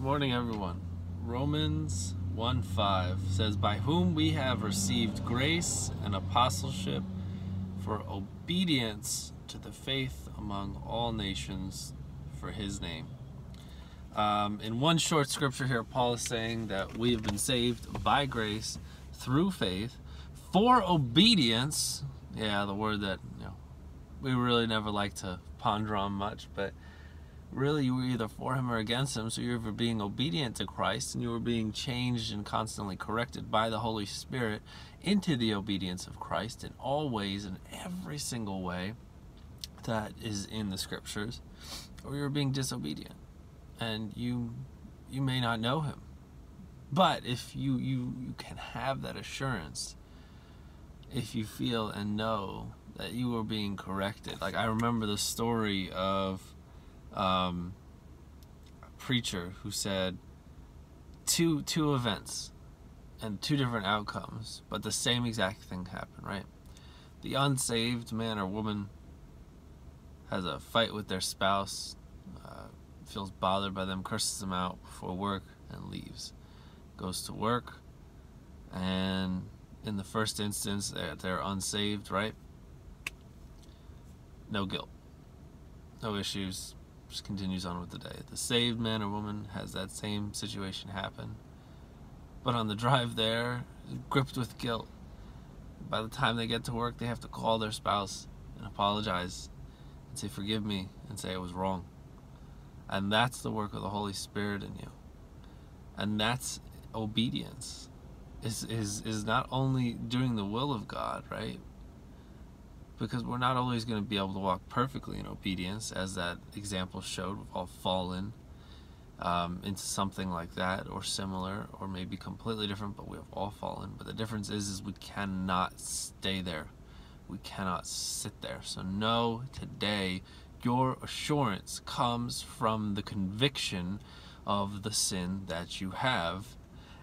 morning, everyone. Romans 1 5 says, By whom we have received grace and apostleship for obedience to the faith among all nations for his name. Um, in one short scripture here, Paul is saying that we have been saved by grace through faith for obedience. Yeah, the word that you know we really never like to ponder on much, but really you were either for him or against him. So you were being obedient to Christ and you were being changed and constantly corrected by the Holy Spirit into the obedience of Christ in all ways, in every single way that is in the scriptures, or you were being disobedient. And you you may not know him. But if you, you, you can have that assurance, if you feel and know that you were being corrected. Like I remember the story of um, a preacher who said two two events and two different outcomes, but the same exact thing happened, right? The unsaved man or woman has a fight with their spouse, uh, feels bothered by them, curses them out before work, and leaves. Goes to work, and in the first instance, they're, they're unsaved, right? No guilt, no issues, just continues on with the day. The saved man or woman has that same situation happen, but on the drive there, gripped with guilt. By the time they get to work, they have to call their spouse and apologize and say, Forgive me, and say I was wrong. And that's the work of the Holy Spirit in you. And that's obedience. Is, is, is not only doing the will of God, right? Because we're not always going to be able to walk perfectly in obedience, as that example showed. We've all fallen um, into something like that, or similar, or maybe completely different, but we have all fallen. But the difference is, is we cannot stay there. We cannot sit there. So know today, your assurance comes from the conviction of the sin that you have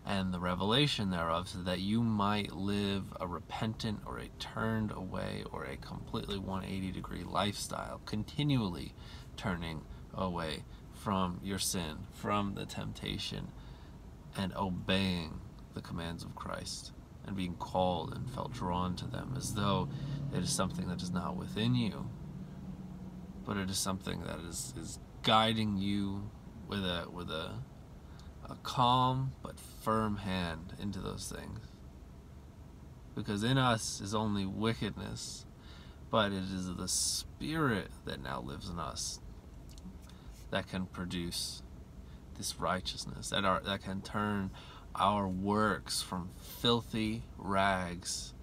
and the revelation thereof, so that you might live a repentant or a turned away or a completely 180 degree lifestyle, continually turning away from your sin, from the temptation, and obeying the commands of Christ and being called and felt drawn to them as though it is something that is not within you, but it is something that is, is guiding you with a with a a calm but firm hand into those things. Because in us is only wickedness, but it is the Spirit that now lives in us that can produce this righteousness, that, are, that can turn our works from filthy rags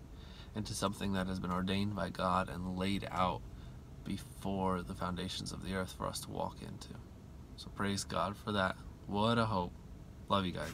into something that has been ordained by God and laid out before the foundations of the earth for us to walk into. So praise God for that. What a hope. Love you guys.